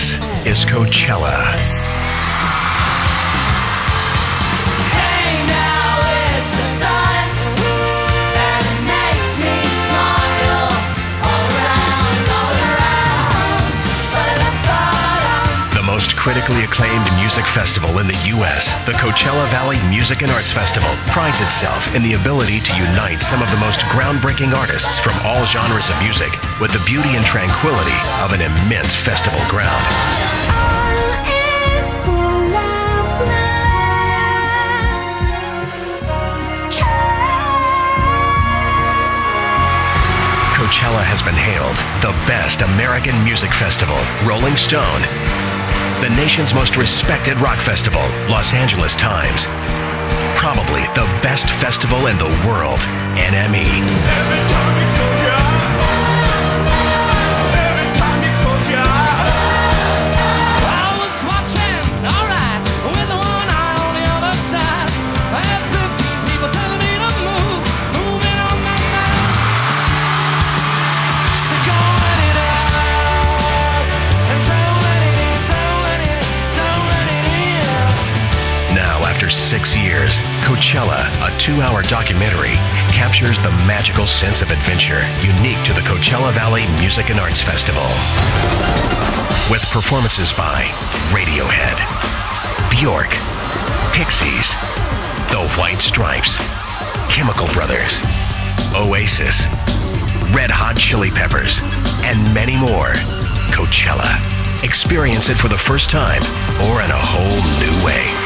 This is Coachella. Most critically acclaimed music festival in the U.S., the Coachella Valley Music and Arts Festival, prides itself in the ability to unite some of the most groundbreaking artists from all genres of music with the beauty and tranquility of an immense festival ground. Coachella has been hailed the best American music festival, Rolling Stone, the nation's most respected rock festival, Los Angeles Times, probably the best festival in the world. NME. Six years, Coachella, a two hour documentary, captures the magical sense of adventure unique to the Coachella Valley Music and Arts Festival. With performances by Radiohead, Bjork, Pixies, The White Stripes, Chemical Brothers, Oasis, Red Hot Chili Peppers, and many more. Coachella. Experience it for the first time or in a whole new way.